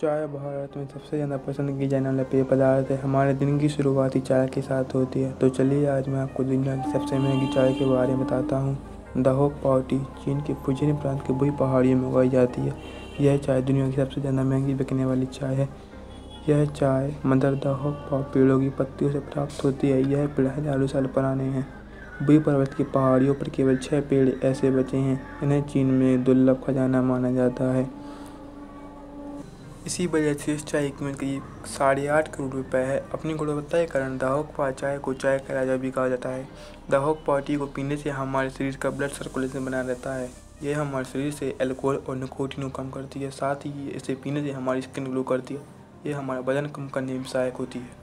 चाय भारत में सबसे ज़्यादा पसंद की जाने वाला पेय पदार्थ है। हमारे दिन की शुरुआत ही चाय के साथ होती है। तो चलिए आज मैं आपको दुनिया की सबसे महँगी चाय के बारे में बताता हूँ। दहोक पाउटी चीन के फुजिन प्रांत के बुई पहाड़ियों में उगाई जाती है। यह चाय दुनिया की सबसे ज़्यादा महँगी बिकने वाली चाय है। यह चाय मदर दहोक पेड़ों की पत्तियों से प्राप्त होती है। यह पेड़ हज़ारों साल पुराने हैं। बुई पर्वत की पहाड़ियों पर केवल छः पेड़ ऐसे बचे हैं। इन्हें चीन में दुर्लभ खजाना माना जाता है। इसी वजह से इस चाय की कीमत करीब साढ़े आठ करोड़ रुपए है। अपनी गुणवत्ता के कारण दाहोक पा चाय को चाय का राजा भी कहा जाता है। दाहोक पाटी को पीने से हमारे शरीर का ब्लड सर्कुलेशन बना रहता है। यह हमारे शरीर से एल्कोहल और निकोटिन कम करती है, साथ ही इसे पीने से हमारी स्किन ग्लो करती है। यह हमारा वज़न कम करने में सहायक होती है।